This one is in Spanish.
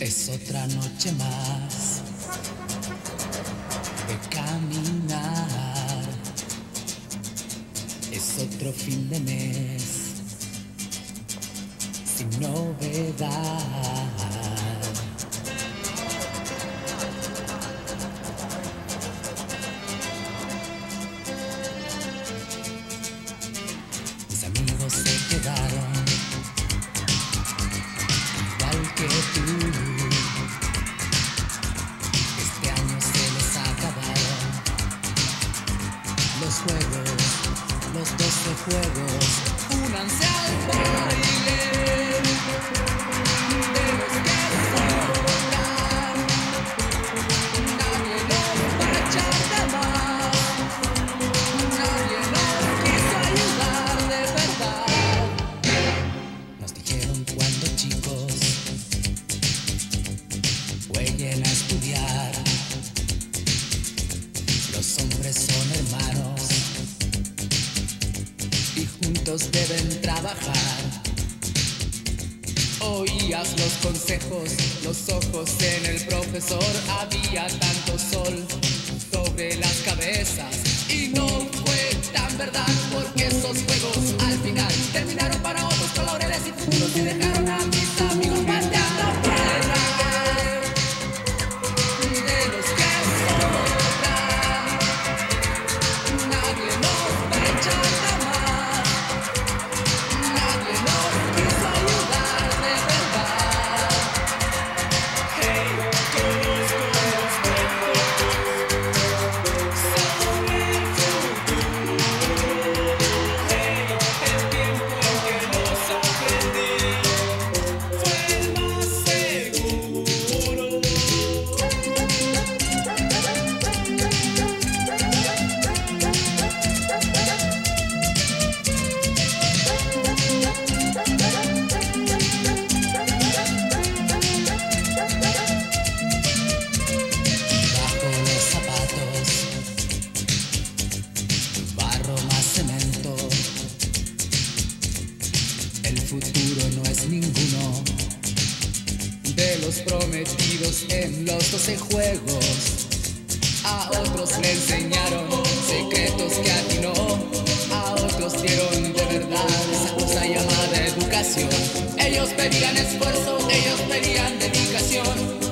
Es otra noche más de caminar. Es otro fin de mes sin novedad. Juegos, los doce juegos. Únanse al baile de los que sobran. Nadie nos va a echar de más. Nadie nos quiso ayudar de verdad. Nos dijeron cuando chicos jueguen a estudiar. Los hombres son deben trabajar. Oías los consejos, los ojos en el profesor. Había tanto sol sobre las cabezas y no fue tan verdad porque esos juegos al final terminaron para otros con laureles y futuros y dejaron de los prometidos en los doce juegos. A otros le enseñaron secretos que a ti no, a otros dieron de verdad esa cosa llamada educación. Ellos pedían esfuerzo, ellos pedían dedicación.